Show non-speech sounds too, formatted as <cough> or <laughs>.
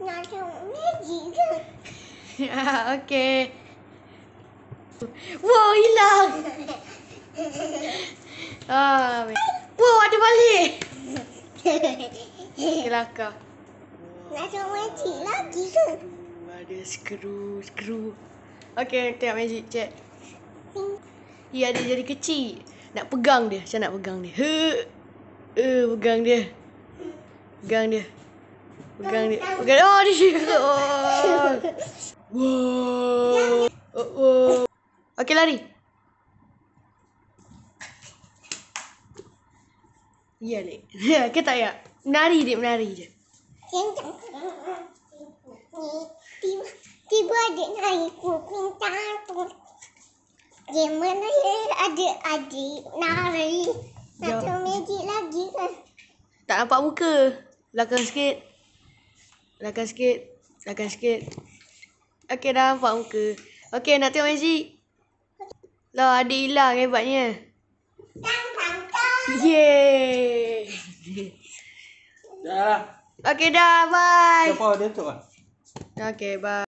<laughs> Nak magic ke? okay. Wow, hilang. <laughs> Ah, wow, ada balik. Kelakar. Nak tengok magic lagi ke? Ada skru, skru. Okay, tengok magic, cek. Ya, dia jadi kecil. Nak pegang dia. Macam nak pegang dia. He. Uh, pegang dia. Pegang dia. Pegang dia. Pegang. Oh, dia. Oh. Wow. Oh, oh. Okey, lari. Ya, Lek. <laughs> Ke tak ya? Menari dia, menari je. Kencang. Ni, tiba, tiba adik naik kuping tu. Gimana ya adik-adik nari? Nak Jom. tengok magic lagi ke? Tak nampak muka. Belakang sikit. Belakang sikit. Belakang sikit. Okey, dah nampak muka. Okey, nak tengok magic. Lah, adik hilang hebatnya. Tang, tang, tang. Yeay. <laughs> Dah. Okey dah, bye. Siapa dia tu? Okey, bye.